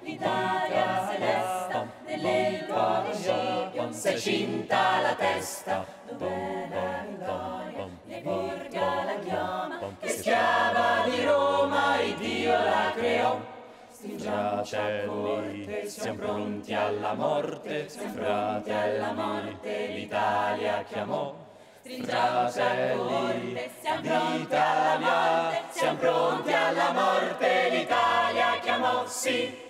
l'Italia se desta, nelle nuove Scipion s'è cinta la testa, dove la gloria, le porga la chiama, che schiava di Roma il Dio la creò. Stringiamoci a corte, siamo pronti alla morte, siamo pronti alla morte, l'Italia chiamò. Stringiamoci a corte, siamo pronti alla morte, siamo pronti alla morte, l'Italia chiamò, sì.